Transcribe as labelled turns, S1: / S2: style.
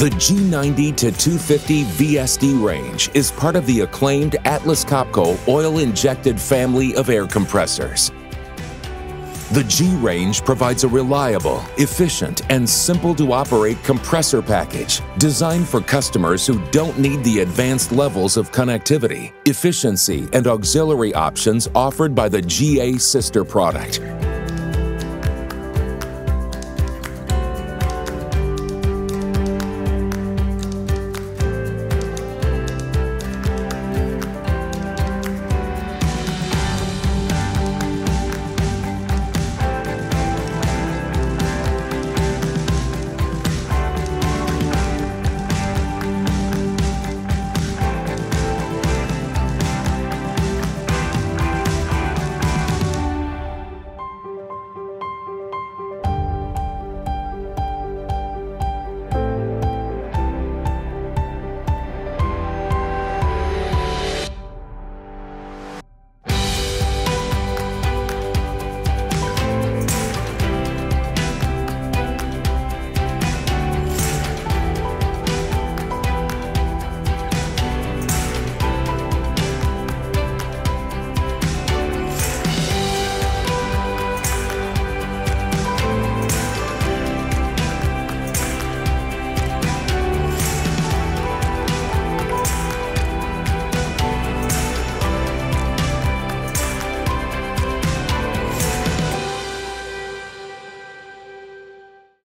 S1: The G90 to 250 VSD range is part of the acclaimed Atlas Copco oil-injected family of air compressors. The G range provides a reliable, efficient, and simple to operate compressor package designed for customers who don't need the advanced levels of connectivity, efficiency, and auxiliary options offered by the GA sister product.